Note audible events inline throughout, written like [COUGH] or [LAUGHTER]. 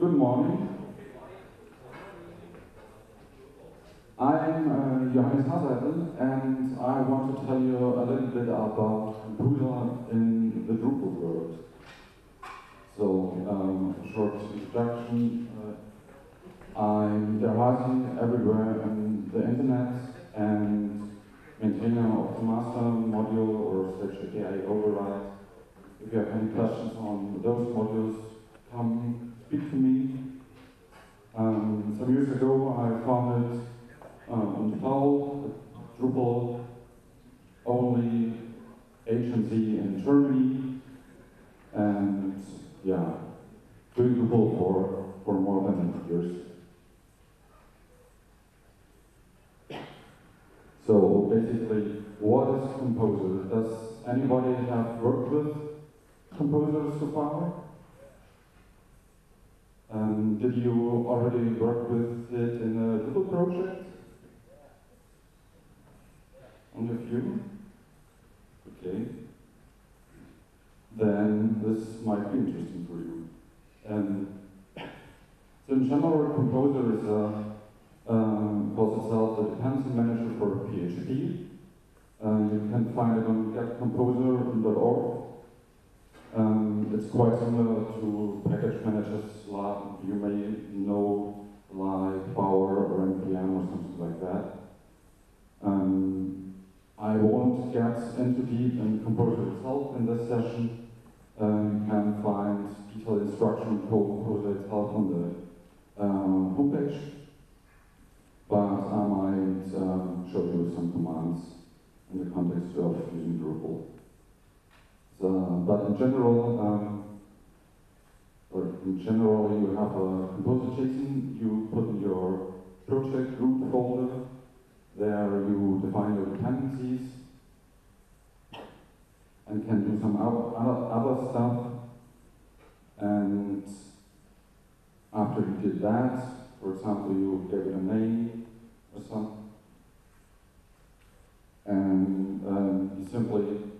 Good morning. I'm uh, Johannes Haseitl, and I want to tell you a little bit about Composer in the Drupal world. So, um, a short introduction. Uh, I'm derhasi everywhere on the internet and maintainer of the master module or slash API override. If you have any questions on those modules, come speak to me. Um, some years ago, I founded um, Foul, Drupal only agency in Germany, and yeah, doing Drupal for, for more than 20 years. So basically, what is Composer? Does anybody have worked with Composer so far? Um, did you already work with it in a little project? Only a few? Okay. Then this might be interesting for you. Um, [COUGHS] so in general, Composer is a, um, calls itself a dependency manager for PHP. Uh, you can find it on getcomposer.org. Um, it's quite similar to package managers you may know like Bower or NPM or something like that. Um, I won't get into deep in Composer itself in this session. Um, you can find detailed instruction code Composer itself on the uh, homepage. But I might um, show you some commands in the context of using Drupal. So, but in general, um, or in general, you have a composer JSON you put in your project root folder. There you define your dependencies and can do some other stuff. And after you did that, for example, you gave it a name or something, and um, you simply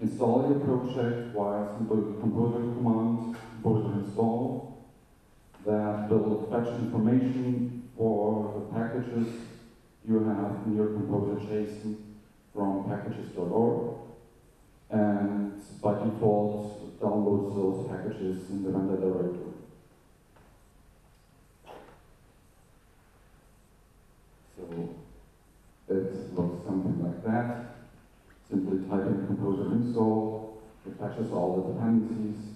install your project via simple composer command, composer install, that will fetch information for the packages you have in your composer JSON from packagist.org, and by default downloads those packages in the vendor directory. So it looks something like that simply type in composer install, it fetches all the dependencies.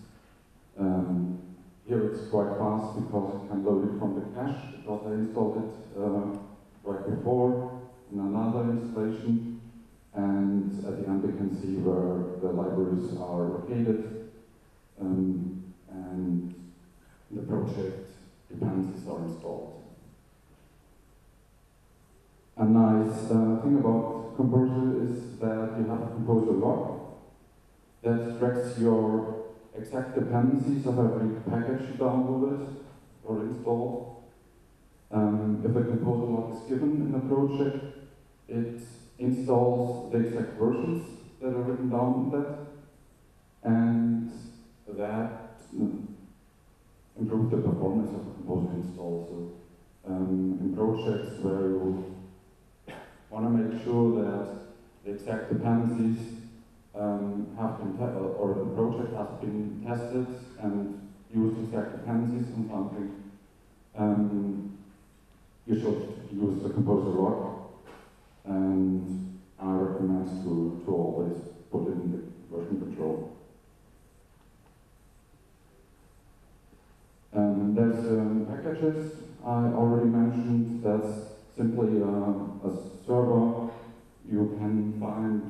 Um, here it's quite fast because it can load it from the cache because I installed it uh, right before in another installation. And at the end we can see where the libraries are located um, and the project dependencies are installed. A nice uh, thing about Composer is that you have a Composer lock that tracks your exact dependencies of every package you downloaded or installed. Um, if a Composer lock is given in a project, it installs the exact versions that are written down in that, and that um, improves the performance of a Composer install. So um, in projects where you want to make sure that the exact dependencies um, have been, or the project has been tested and used exact dependencies on something. Um, you should use the composer lock, and I recommend to, to always put in the version control. Um, there's um, Packagist I already mentioned. That's simply uh, a server. You can find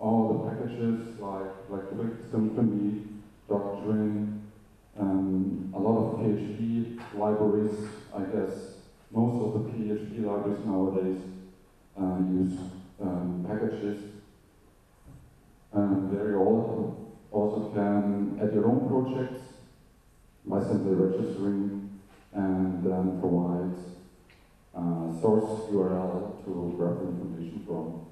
all the packages like like Quick, Symfony, Doctrine, um, a lot of PHP libraries. I guess most of the PHP libraries nowadays uh, use um, Packagist. And there you also, also can add your own projects by simply registering and then provide uh, source URL to grab the information from.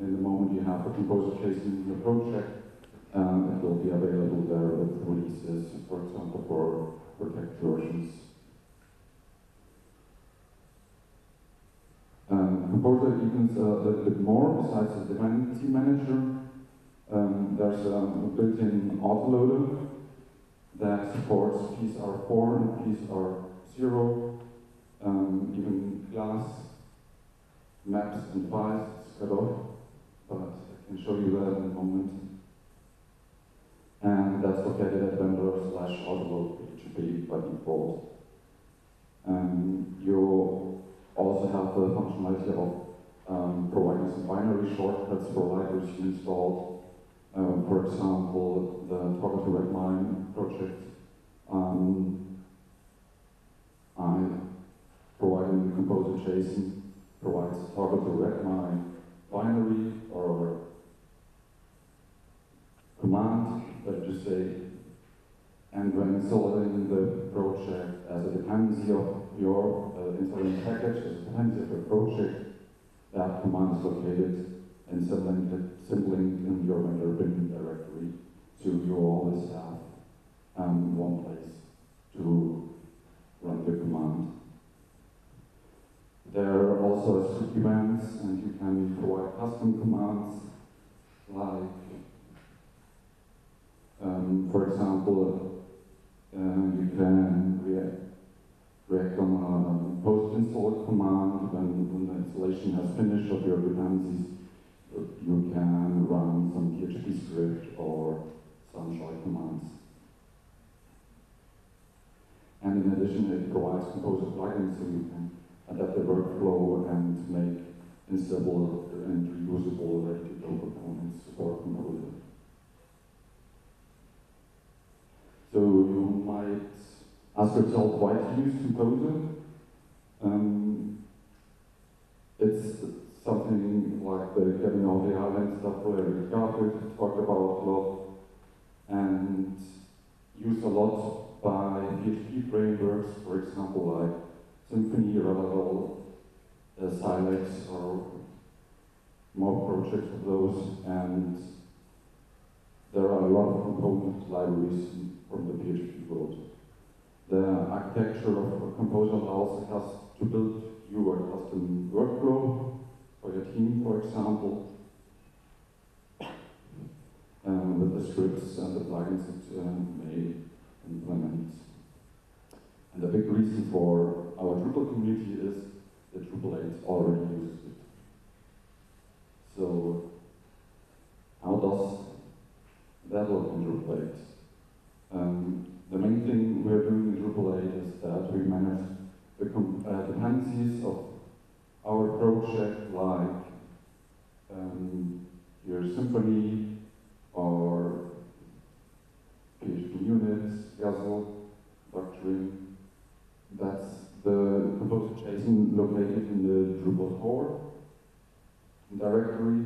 In the moment you have a composer case in your project, um, it will be available there with releases, for example, for protect versions. Um, Composer a little bit more besides the dependency manager. Um, there's a built-in autoloader that supports PSR4 and PSR0, um, even class maps and files cut off, but I can show you that in a moment. And that's located at vendor slash autoload PHP by default. Um, you also have the functionality of um, providing some binary shortcuts for libraries you installed. Um, for example, the Toggl to Redmine project. Um, I providing the composer JSON provides Toggl to Redmine binary or command that you say, and when installing the project as a dependency of your uh, installing package as a dependency of your project, that command is located symbolink, symbolink in your vendor bin directory. So you always have um, one place to run the command. There are also script events, and you can provide custom commands like, um, for example, uh, you can react, react on a post-install command when, when the installation has finished of your dependencies. You can run some PHP script or some shell commands. And in addition, it provides Composer plugins so you can adapt the workflow and make installable and reusable ready-to-go components for Composer. So you might ask yourself why to use Composer. Um, it's something like the getting all the island stuff where started, talked about a lot, and used a lot by PHP frameworks, for example, like Symfony, Laravel, uh, Silex, or more projects of those, and there are a lot of component libraries from the PHP world. The architecture of a composer allows us to build you a custom workflow for your team, for example, um, with the scripts and the plugins that uh, may implement. And the big reason for our Drupal community is that Drupal 8 already uses it. So, how does that look in Drupal 8? Um, the main thing we're doing in Drupal 8 is that we manage the uh, dependencies of our project, like um, your Symfony or PHP units, YASL, doctrine. That's the composer JSON located in the Drupal core directory.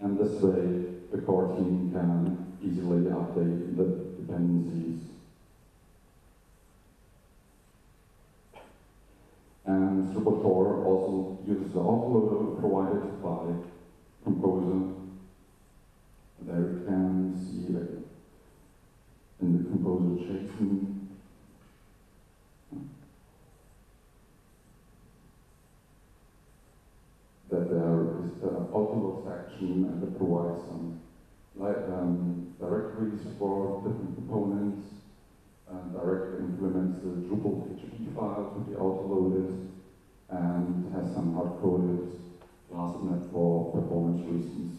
And this way, the core team can easily update the dependencies. And Drupal core also uses the autoloader provided by Composer. There you can see in the Composer JSON that there is the and it provides some um, directories for different components and directly implements the Drupal PHP file to be autoloaded and has some hard-coded classmap for performance reasons.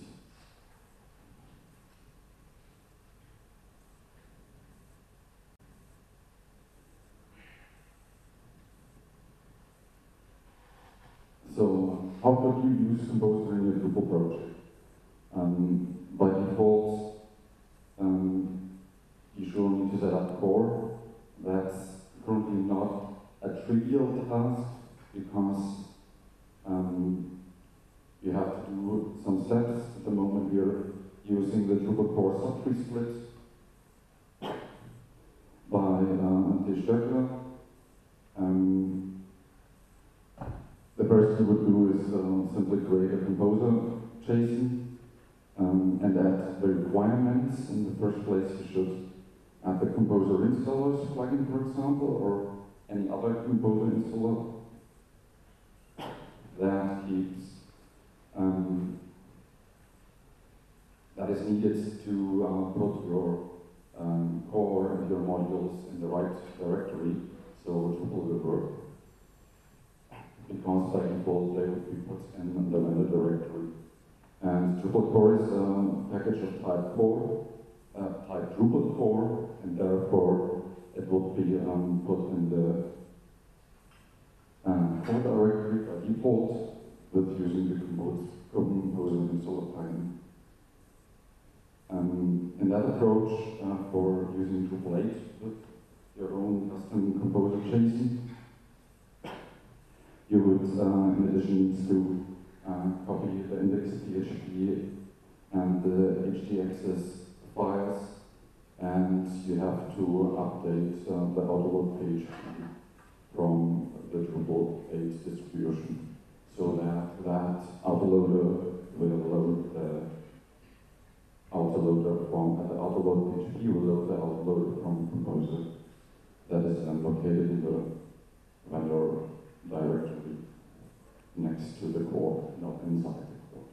So how could you use Composer in your Drupal project? Um, by default, um, you should need to set up core. That's currently not a trivial task because um, you have to do some steps. At the moment, we are using the Drupal core subtree split by uh, Ante Stöckler. Um, the first we would do is uh, simply create a composer JSON Um, and add the requirements. In the first place, should add the Composer installers plugin, for example, or any other Composer installer that keeps um, that is needed to uh, put your um, core and your modules in the right directory, so Drupal will work. Because by default they will be put in the vendor directory. And Drupal core is a package of type 4, uh, type Drupal core, and therefore it would be um, put in the um, core directory by default with using the Composer, composer installer plugin. Um, in that approach, uh, for using Drupal 8 with your own custom composer JSON, you would, uh, in addition, to uh, copy the index.php and the htaccess files, and you have to update uh, the autoload page from the Drupal 8 distribution. So that that autoloader will load the autoloader from uh, the autoload PHP will load the autoloader from Composer that is located in the vendor directory next to the core, not inside the core.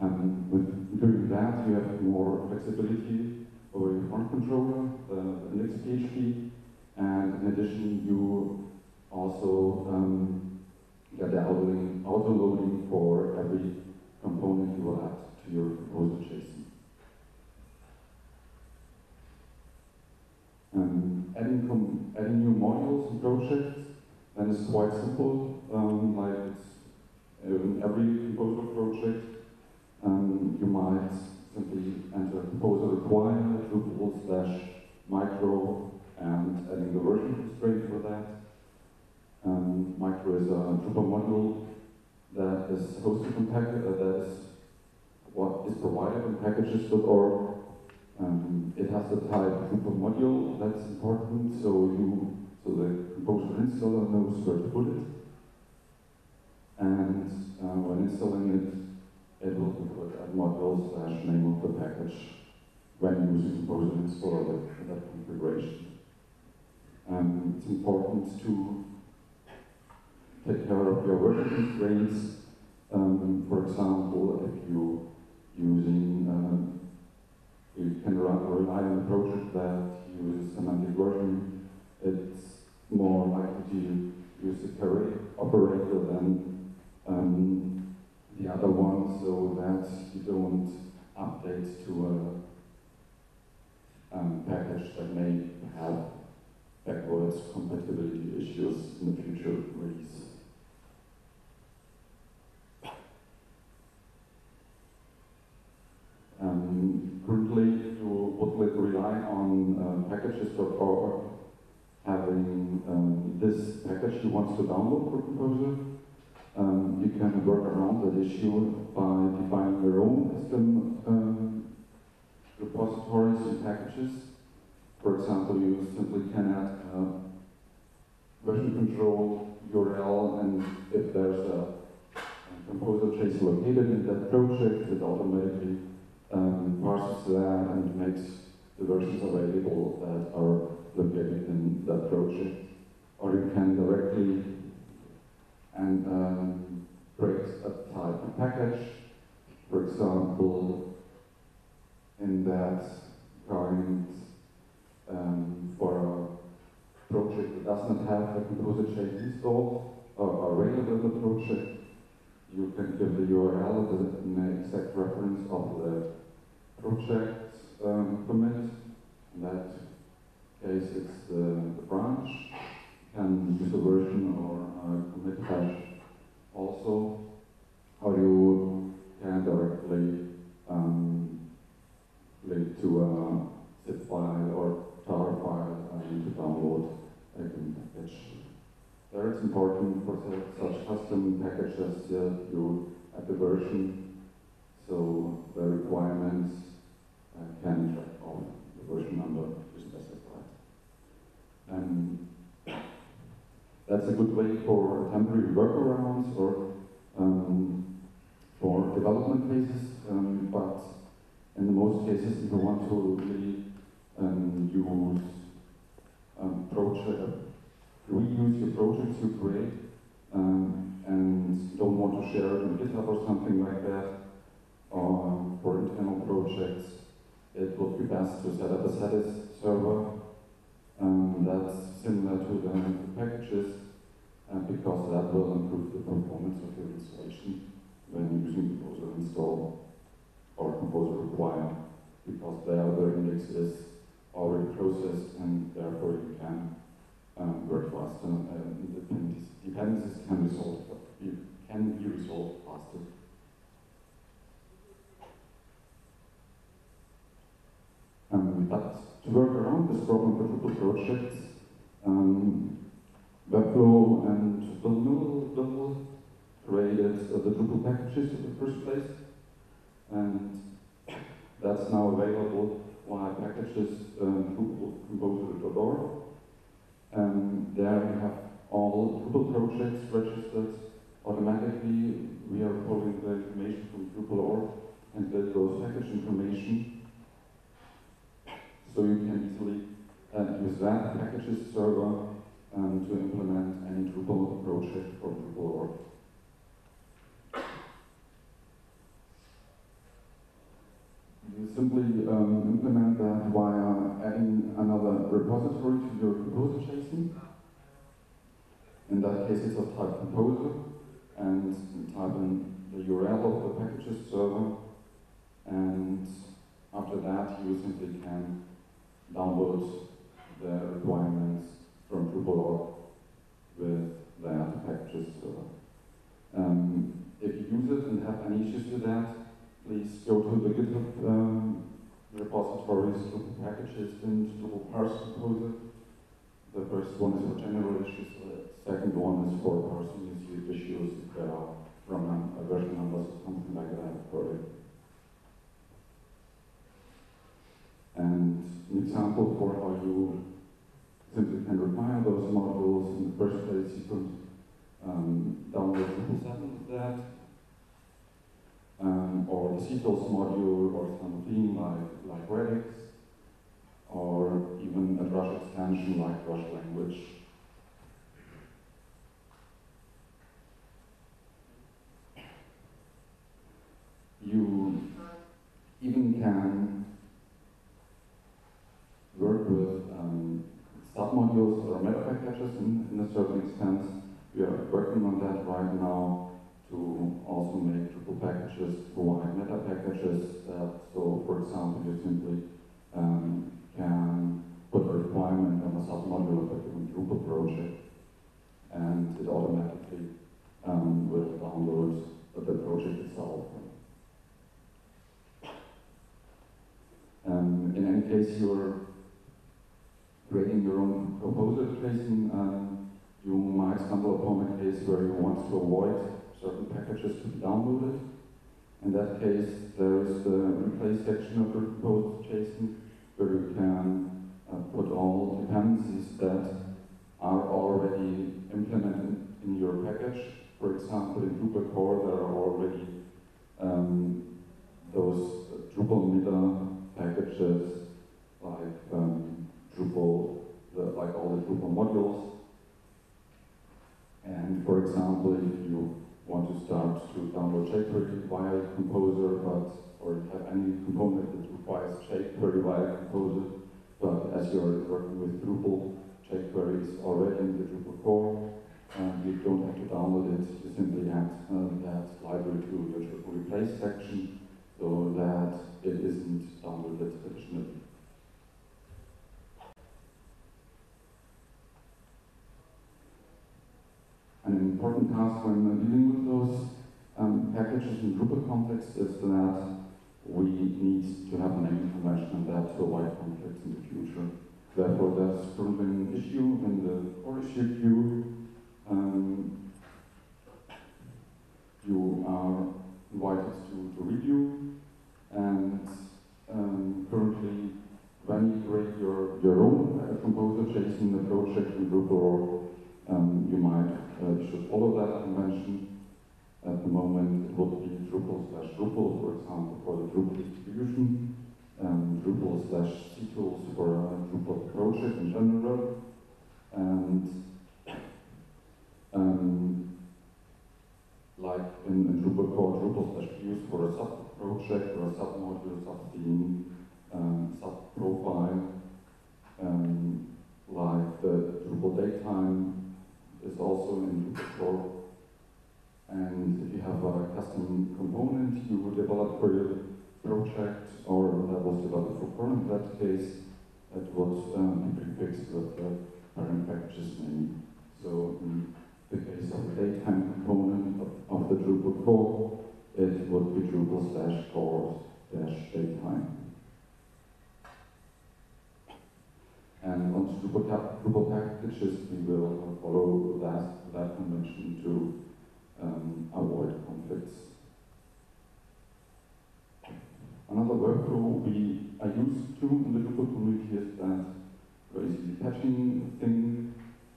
And with doing that, you have more flexibility over your front controller, the index PHP, and in addition, you also um, get the auto for every component you will add to your composer JSON. Um, adding, adding new modules and projects then it's quite simple, um, like in every composer project. Um, you might simply enter composer require Drupal slash micro and adding the version constraint for that. Um, micro is a Drupal module that is hosted in package, uh, that is what is provided in packagist.org. Um, it has the type Drupal module, that's important, so you so the composer installer knows where to put it. And uh, when installing it, it will put at module slash name of the package when using composer installer with that configuration. Um, it's important to take care of your version constraints. Um, for example, if you using um, you can rely on a project that uses semantic version, it's more likely to use the caret operator than um, the other one, so that you don't update to a um, package that may have backwards compatibility issues in the future release. Um, currently, you would rely on uh, packagist.org having um, this package you want to download for Composer. Um, you can work around that issue by defining your own custom um, repositories and packages. For example, you simply can add a version control URL, and if there's a, a composer trace located in that project, it automatically um, parses that and makes the versions available that are located in that project. Or you can directly and um, create a type of package. For example, in that kind um, for a project that does not have the composer chain installed or in the project, you can give the URL, the exact reference of the project um, commit. In that case, it's the, the branch. Can use a version or commit hash also. How you can directly um, link to a zip file or tar file and to download a package. There it's important for such custom packages that you add the version so the requirements uh, can track off the version number. And that's a good way for temporary workarounds or um, for development cases, um, but in most cases, if you want to really um, use um, project, reuse your projects you create, um, and don't want to share it on GitHub or something like that, or for internal projects, it would be best to set up a Satis server um, that's similar to the Packagist, uh, because that will improve the performance of your installation when using Composer install or Composer require, because there the index is already processed and therefore you can um, work faster. Uh, dependencies, dependencies can resolve can be resolved faster. Um, but to work around this problem for Drupal projects, um, webflo and Bill created uh, the Drupal Packagist in the first place, and that's now available via Packagist um, Drupal there we have all Drupal projects registered automatically. We are pulling the information from Drupal.org and get those package information so you can easily uh, use that Packagist server um, to implement any Drupal project for Drupal.org. You simply um, implement that via adding another repository to your composer JSON. In that case, it's of type composer, and type in the URL of the Packagist server, and after that, you simply can download the requirements from Drupal.org with that Packagist server. Um, if you use it and have any issues with that, please go to the GitHub um, repositories, Drupal Packagist, and Drupal parse composer. The first one is for general issues, the second one is for parsing issues if there are from a, version numbers or something like that for it. And an example for how you simply can require those modules in the first place, you could um, download 7 with that, um, or the CTools module, or something like, like Redux, or even a Drush extension like Drush language. You even can work with um, submodules or meta packages in, in a certain extent. We are working on that right now to also make Drupal Packagist provide meta packages that, so for example, you simply um, can put a requirement on a submodule of a given Drupal project and it automatically um, will download the project itself. Um, in any case, you're creating your own proposal JSON, um, you might stumble upon a case where you want to avoid certain packages to be downloaded. In that case, there is the replace section of your composer JSON where you can uh, put all dependencies that are already implemented in your package. For example, in Drupal core, there are already um, those Drupal meta packages like um, Drupal, the, like all the Drupal modules. And for example, if you want to start to download jQuery via Composer, but or have any component that requires jQuery via Composer, but as you're working with Drupal, jQuery is already in the Drupal core, and you don't have to download it, you simply add uh, that library to the Drupal replace section so that it isn't downloaded additionally. An when dealing with those um, packages in Drupal context is that we need to have a naming convention and that to avoid conflicts in the future. Therefore, there's currently an issue in the core issue queue. Um, you are invited to, to review and um, currently when you create your, your own uh, composer JSON project in Drupal, um, you might uh, should follow that convention. At the moment, it would be Drupal slash Drupal, for example, for the Drupal distribution, um, Drupal slash ctools for Drupal project in general, and um, like in, in Drupal core, Drupal slash views for a sub project or a sub module, sub theme, um, sub profile, um, like the Drupal datetime is also in Drupal core. And if you have a custom component you develop for your project or that was developed for Chrome in that case, it would um, prefixed with the parent package's name. So in the case of the datetime component of, of the Drupal core, it would be Drupal slash core dash datetime. And on Drupal, Drupal Packagist, we will follow that, that convention to um, avoid conflicts. Another workflow we are used to in the Drupal community is that crazy patching thing.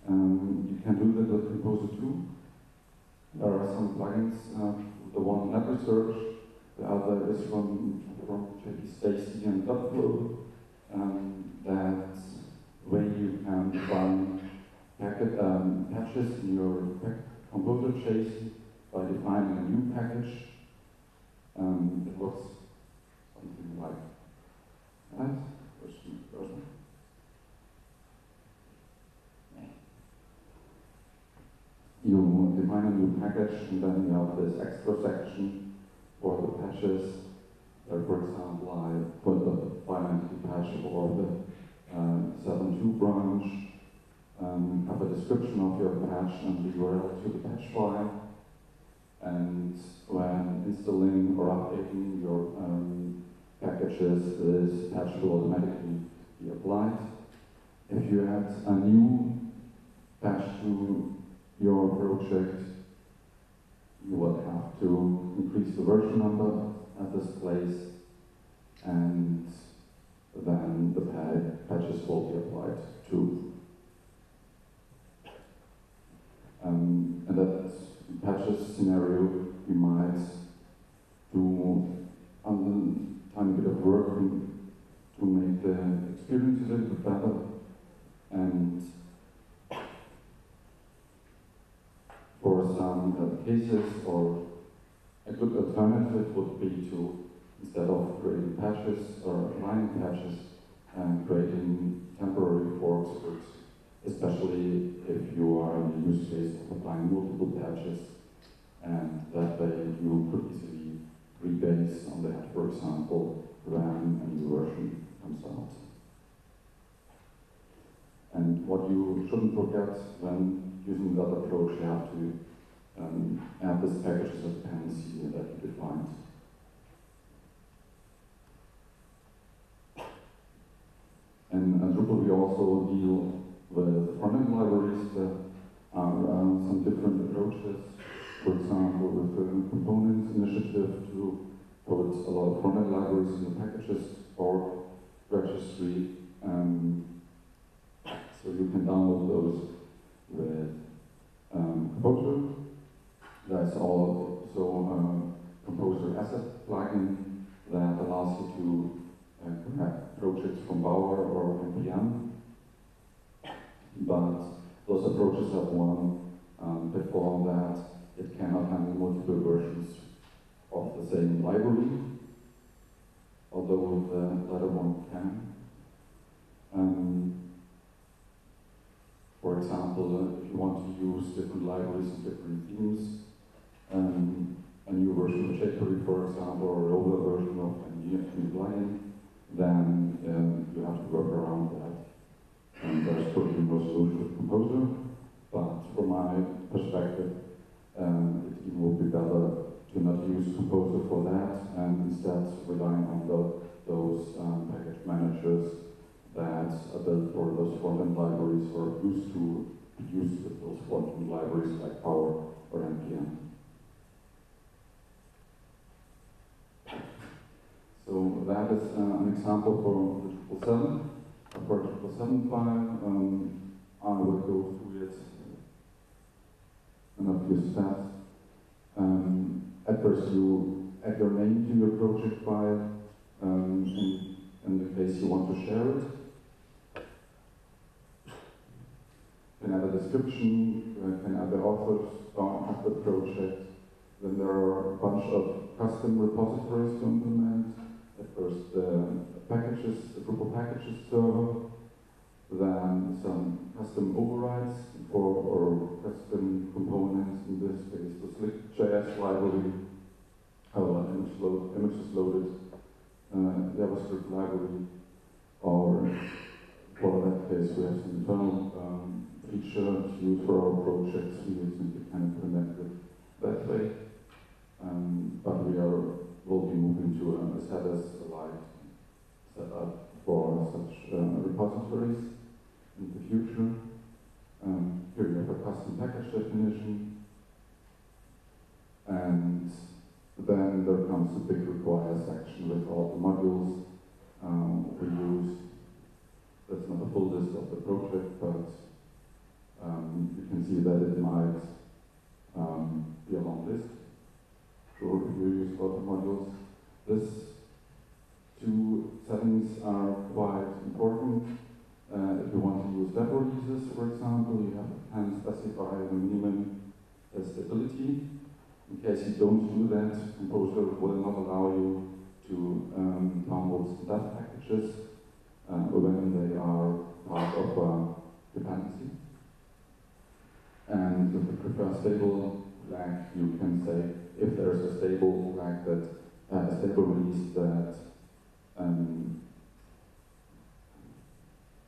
Um, you can do that with Composer too. There are some plugins, uh, the one NetResearch, the other is from, from JP Stacey and Dubflow, um, that way you can define packet, um, patches in your composer JSON by defining a new package. Um, it looks something like that. You define a new package and then you have this extra section for the patches. For example, I put the binary patch for the uh, 7.2 branch um, have a description of your patch and the URL to the patch file. And when installing or updating your um, packages, this patch will automatically be applied. If you add a new patch to your project, you will have to increase the version number at this place, and then the patches will be applied to Um, and that patches scenario, we might do a tiny bit of work to make the experience a little bit better. And for some cases, or a good alternative would be to, instead of creating patches or aligning patches, and creating temporary forks especially if you are in the use case of applying multiple patches, and that way you could easily rebase on that, for example, when a new version comes out. And what you shouldn't forget when using that approach, you have to um, add this package as a dependency that you defined. And in Drupal, we also deal with front-end libraries there are uh, some different approaches. For example, with the components initiative to put a lot of front-end libraries in the packages or registry. Um, so you can download those with um, Composer. There's also a Composer Asset plugin that allows you to uh, connect projects from Bower or NPM but those approaches have one um, pitfall that it cannot handle multiple versions of the same library, although the latter one can. Um, for example, uh, if you want to use different libraries and different themes, um, a new version of jQuery, for example, or an older version of a new then um, you have to work around that and there's probably no solution Composer. But from my perspective, um, it even would be better to not use Composer for that and instead relying on the, those um, package managers that are built for those front-end libraries or used to be used with those front-end libraries like Bower or NPM. So that is uh, an example for the 777 a particle 7 file. Um, I will go through it and a few steps. Um, at first, you add your name to your project file um, in, in the case you want to share it. Can add a description, uh, can add the authors of the project. Then there are a bunch of custom repositories to implement. First, the Packagist, Drupal Packagist server, then some custom overrides for or custom components, in this case the Slick.js library, oh, image load, images loaded, uh, JavaScript library, or for that case we have some internal um, feature to use for our projects, we simply can implement it that way. Um, but we are will be moving to a Satis-alike setup for such uh, repositories in the future. Um, here we have a custom package definition. And then there comes the big require section with all the modules um, we use. That's not a full list of the project, but um, you can see that it might um, be a long list. Sure, we the modules. These two settings are quite important. Uh, if you want to use web releases, for example, you have can specify the minimum stability. In case you don't do that, Composer will not allow you to um, download dev packages uh, when they are part of a dependency. And with the prefer stable flag, you can say if there's a stable flag that uh, a stable release that um,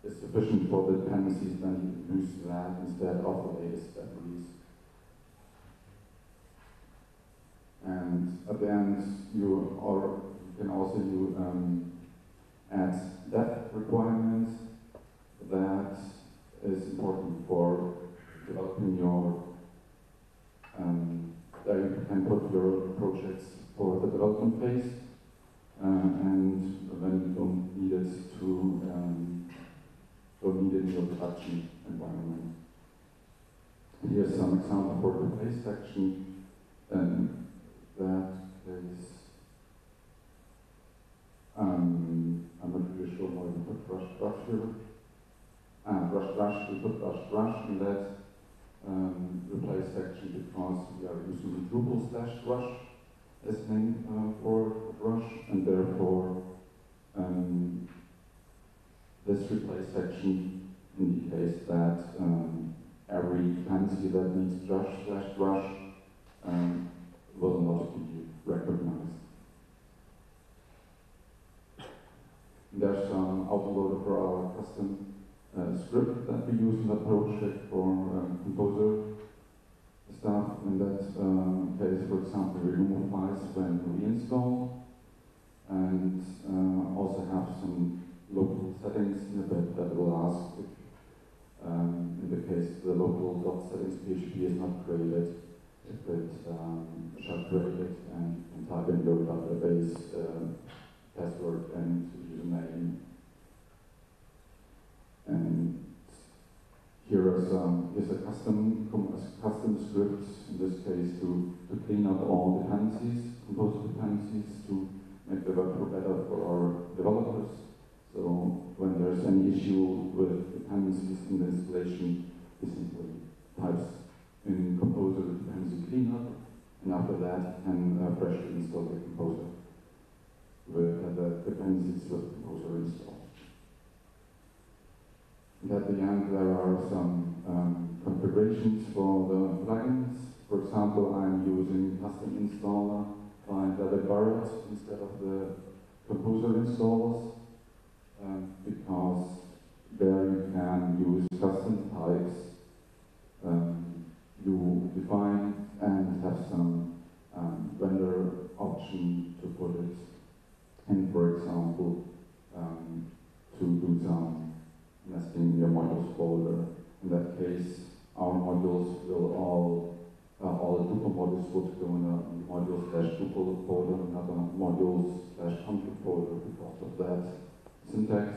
is sufficient for the dependencies, then you use that instead of the latest step release. And at the end, you, or you can also you, um, add depth requirements that is important for developing your, um, that you can put your projects for the development phase, uh, and when you don't need it to um, don't need it in your production environment. Here's some example for the place section, and that is, um, I'm not really sure why we put drush drush here. Ah, drush drush, we put drush drush in that um, replace section because we are using Drupal slash drush as name uh, for drush and therefore um, this replace section indicates that um, every dependency that needs drush slash drush um, will not be recognized. There's some autoloader for our custom script that we use in the project for um, Composer stuff. In that um, case, for example, we remove files when we install, and uh, also have some local settings in a bit that will ask if, um, in the case the local dot settings PHP is not created, if it um, shall create it and, and type in your database uh, password and username. And here is, um, is a custom custom script, in this case, to, to clean up all dependencies, composer dependencies, to make the workflow better for our developers. So when there's any issue with dependencies in the installation, simply types in Composer dependency cleanup, and after that can uh, freshly install the Composer with uh, the dependencies with Composer installed. And at the end there are some um, configurations for the plugins. For example, I'm using custom installer by David Barratt instead of the Composer installers um, because there you can use custom types um, you define and have some um, vendor option to put it in, for example, um, to do some in your modules folder. In that case, our modules will all, uh, all the Drupal modules would go in a module slash Drupal folder, not a modules slash config folder because of that syntax.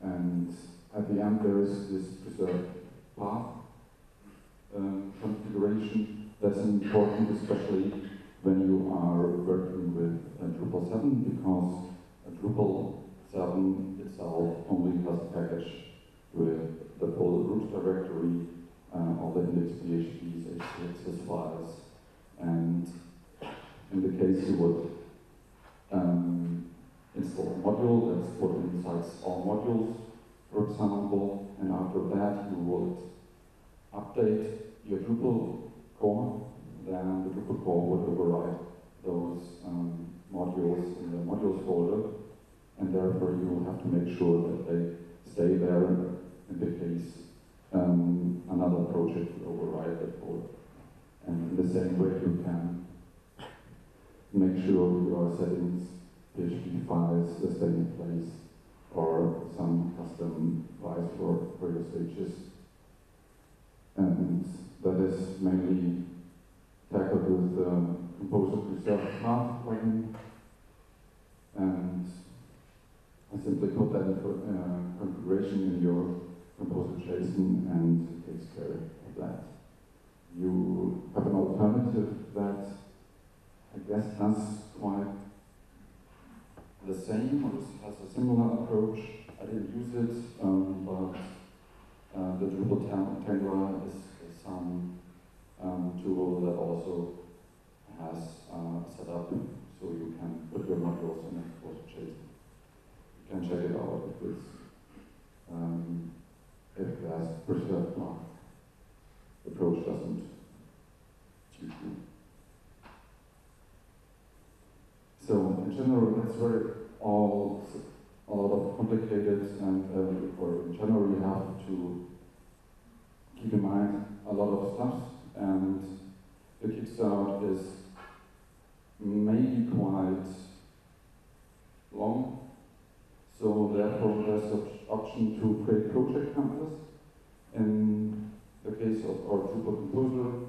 And at the end there is this preserved path um, configuration that's important, especially when you are working with uh, Drupal 7 because uh, Drupal 7 itself only has a package. With the full root directory, uh, all the index.php's, htaccess files, and in the case you would um, install a module that's put inside all modules, for example, and after that you would update your Drupal core, then the Drupal core would override those um, modules in the modules folder, and therefore you have to make sure that they stay there in the case um, another project will override that. And in the same way you can make sure your settings, PHP files stay in place, or some custom files for, your stages. And that is mainly tackled with the Composer Preserve Path plugin. And Simply put that uh, configuration in your Composer JSON and takes care of that. You have an alternative that I guess does quite the same or has a similar approach. I didn't use it, um, but uh, the Drupal Tangler is, is some um, tool that also has uh, set up so you can put your modules in a JSON. You can check it out if it's um, if the preserve path approach doesn't suit you. So general, that's very all a lot of complicated and uh, or in general you have to keep in mind a lot of stuff and the kickstart is maybe quite long so therefore there's an option to create project templates. In the case of our Drupal Composer,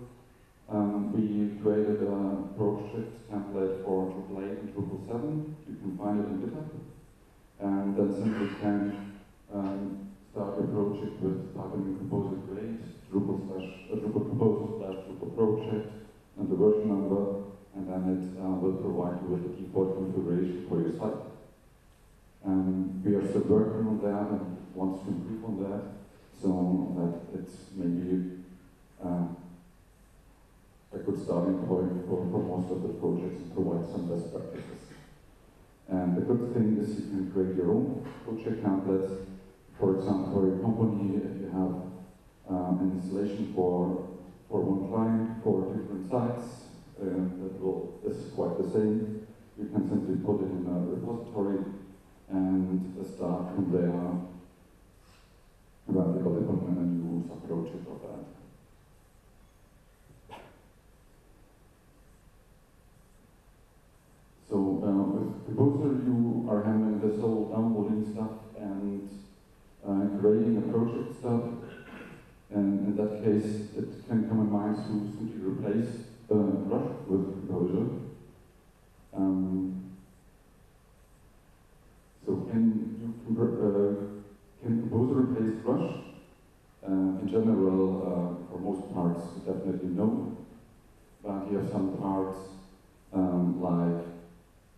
um, we created a project template for Drupal 8 and Drupal 7. You can find it in GitHub. And then simply can um, start your project with typing in Composer create, Drupal slash, uh, Drupal Composer slash Drupal project, and the version number, and then it uh, will provide you with the default configuration for your site. Um, we are still working on that and want to improve on that, so that it's maybe uh, a good starting point for, for most of the projects and provide some best practices. And the good thing is you can create your own project templates. For example, for your company, if you have um, an installation for, for one client for different sites, uh, that will, is quite the same. You can simply put it in a repository and start from there radical development and new approaches of that. So with Composer you are handling this whole downloading stuff and uh, creating a project stuff and in that case it can come in mind to simply replace uh, Drush with Composer. Um, so can you uh, can Composer replace Drush? Uh, in general, uh, for most parts, definitely no. But you have some parts um, like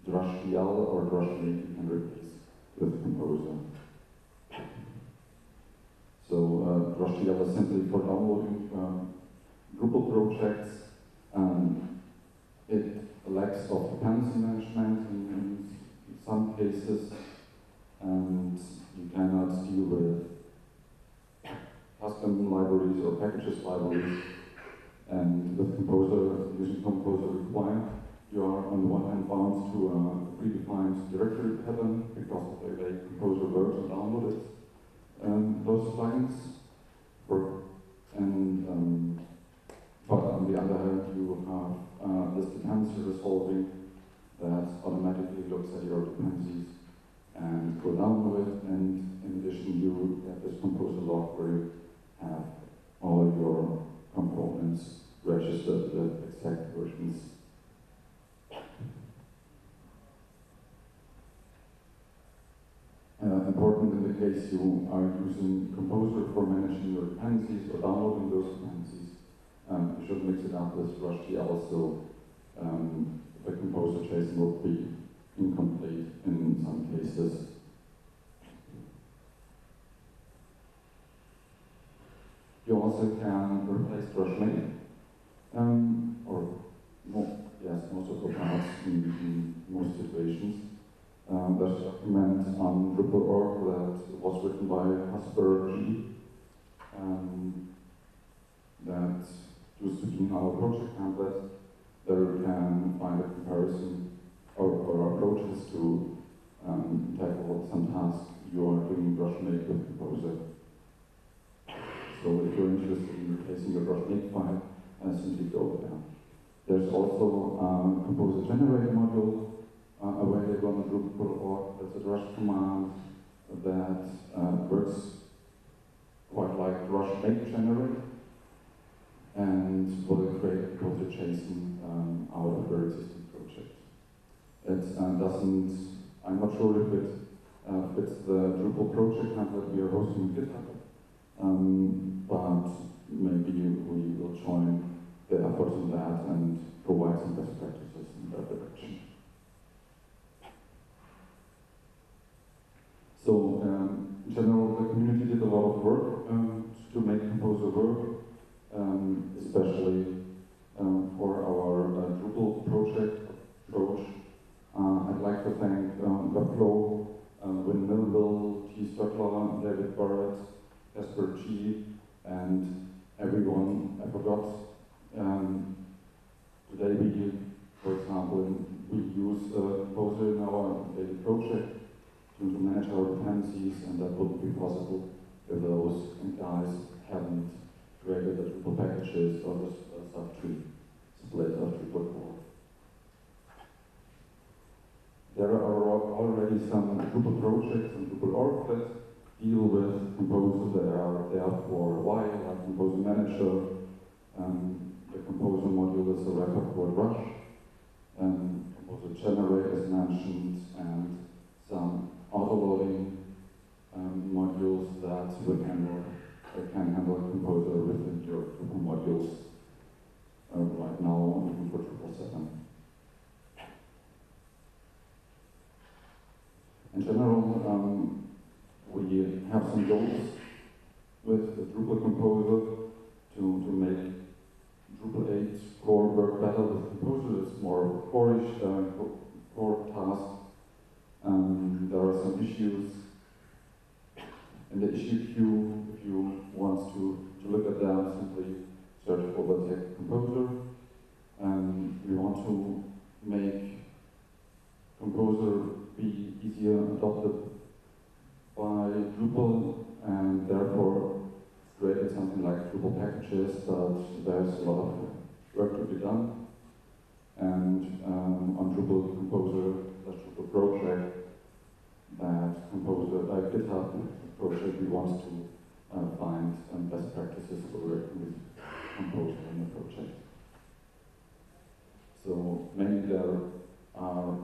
DrushDL or you can replace with Composer. So uh, DrushDL is simply for downloading um, Drupal projects. Um, it lacks of dependency management in, in some cases and you cannot deal with custom libraries or packages libraries. And with Composer, using Composer required, you are on the one hand bound to a predefined directory pattern because of the way Composer works and downloaded um, those plugins. For, and um, but on the other hand, you have uh, this dependency resolving that automatically looks at your dependencies and go down with it. And in addition, you have this composer lock where you have all your components registered with exact versions. Uh, important in the case you are using Composer for managing your dependencies or downloading those dependencies. Um, you should mix it up with DrushDL so um, the composer JSON would be incomplete in some cases. You also can replace DrushMake, um, or mo yes, most of the parts in, in most situations. Um, there's a document on Drupal.org that was written by Casper G. Um, that be in our project template. There we can find a comparison or, or approaches to um, tackle some tasks you are doing DrushMake with Composer. So if you're interested in replacing your DrushMake file, uh, simply go there. There's also a Composer Generator module uh, available on Drupal.org. That's a Drush command that uh, works quite like DrushMake generate and will create a composer JSON um, out of existing project. It uh, doesn't, I'm not sure if it uh, fits the Drupal project template we are hosting in GitHub, um, but maybe we will join the effort in that and provide some best practices in that direction. So, um, in general, the community did a lot of work um, to make Composer work, um, especially um, for our uh, Drupal project approach. Uh, I'd like to thank um, webflo, uh, Win Millville, T. Stöckler, David Barratt, Casper G, and everyone I forgot. Um, today we, for example, we use uh, Composer in our daily project to, manage our dependencies, and that wouldn't be possible if those guys hadn't created the Drupal Packagist or the subtree split of Drupal core. There are already some Drupal projects and Drupal org that deal with Composer that are there for a while, like Composer Manager. Um, the Composer module is a wrapper called Drush. Um, Composer Generate is mentioned, and some autoloading um, modules that that can handle Composer within your modules uh, right now on for Drupal 7. In general, um, we have some goals with the Drupal Composer to, to make Drupal 8 core work better with Composer. It's more core-ish, uh, core task. Um, there are some issues in the issue queue. If you want to, to look at them, simply search for the composer. And we want to make Composer be easier adopted by Drupal and therefore created something like Drupal Packagist, but there's a lot of work to be done. And um, on Drupal Composer, the Drupal project, that Composer, uh, GitHub project, we want to uh, find um, best practices for working with Composer in the project. So mainly there are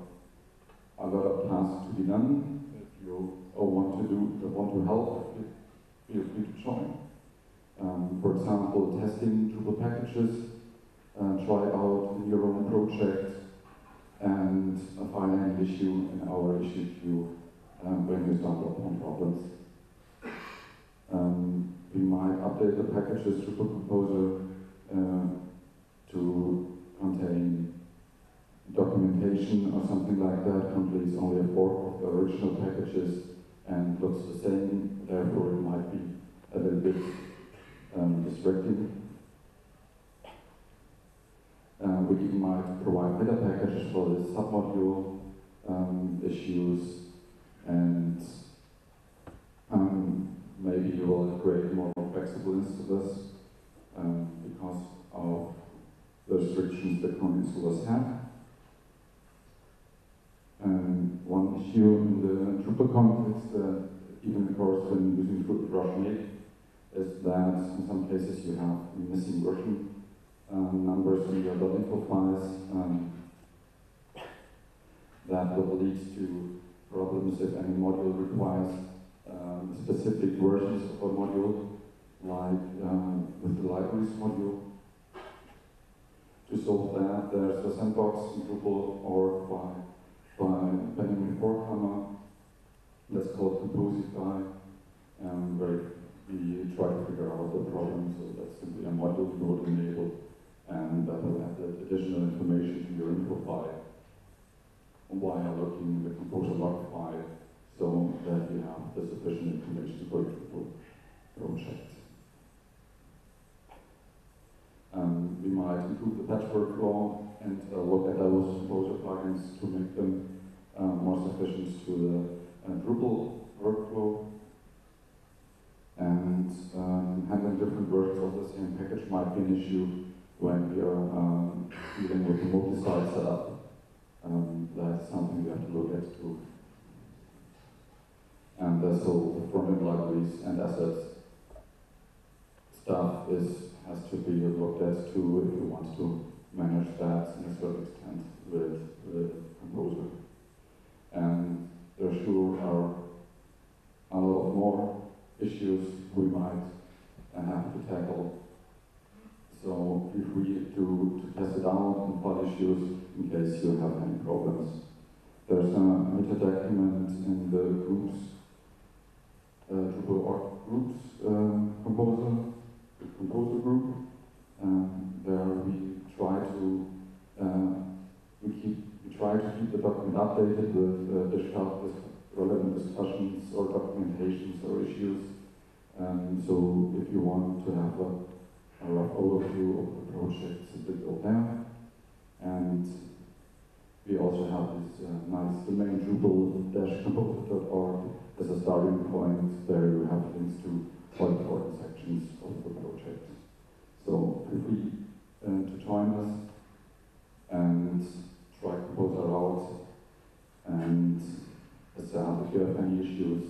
a lot of tasks to be done. If you all want to do, want to help, feel free to join. Um, for example, testing Drupal Packagist, uh, try out your own project, and find an issue in our issue queue um, when you stumble upon problems. Um, we might update the packages Drupal Composer uh, to contain documentation or something like that completes only a fork of the original packages and looks the same, therefore it might be a little bit um, distracting. Uh, we might provide meta packages for the submodule um, issues and um, maybe you will create more flexible installers um, because of the restrictions that current installers have. And one issue in the Drupal context, uh, even of course when using Drupal DrushMake, is that in some cases you have missing version um, numbers in your .info files. Um, that will lead to problems if any module requires um, specific versions of a module, like um, with the libraries module. To solve that, there's a sandbox in Drupal or by, by Benjamin Forkhammer that's called Composify, um, where we try to figure out the problem. So that's simply a module you would enable, and that will add additional information to your info file looking in the composer lock file so that you have the sufficient information to for your project. Um, we might improve the patch workflow and uh, look at those composer plugins to make them um, more sufficient to the uh, Drupal workflow. And um, handling different versions of the same package might be an issue when we are um, dealing with a multi-site setup. Um, that's something we have to look at too. And uh, so front-end libraries and assets stuff is has to be looked at too if you want to manage that in a certain extent with, the Composer. And there sure are a lot of more issues we might have to tackle. So feel free to, to test it out and file in case you have any problems. There's a meta document in the groups, uh, Drupal groups um, composer, composer group, um, where we try to uh, we keep we try to keep the document updated with uh, discuss, relevant discussions or documentations or issues. Um, so if you want to have a, a rough overview of the project, simply go there. And we also have this uh, nice domain drupal-composer.org as a starting point where you have links to all important sections of the project. So feel free uh, to join us and try Composer out. And as if you have any issues,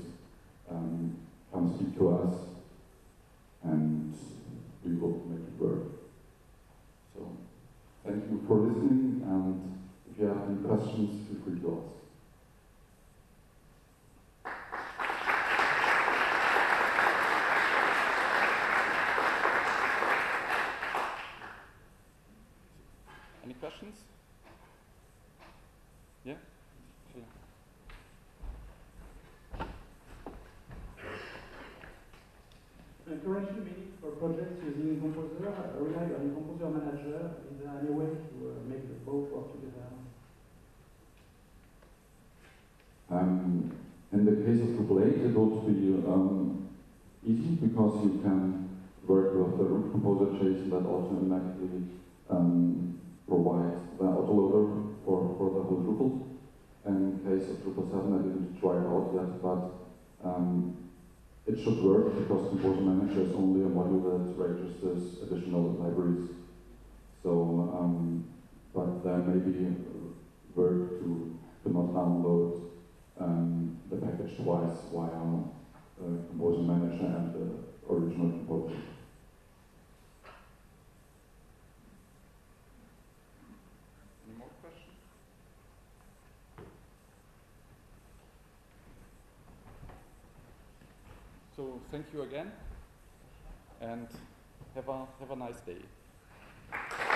um, come speak to us and we will make it work. Thank you for listening and if you have any questions, feel free to ask. Any questions? Yeah? Sure. Currently, many for projects using Composer rely on Composer Manager. Is there any way to uh, make the both work together? Um, in the case of Drupal 8, it would be um, easy because you can work with the root composer JSON that automatically um, provides the autoloader for, for the whole Drupal. In case of Drupal 7, I didn't try it out yet, but um, it should work because Composer Manager is only a module that registers additional libraries. So, um, but there may be work to, to not download um, the package twice via uh, Composer Manager and the original composer. thank you again and have a, have a nice day.